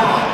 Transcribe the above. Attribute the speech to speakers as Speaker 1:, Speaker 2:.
Speaker 1: God.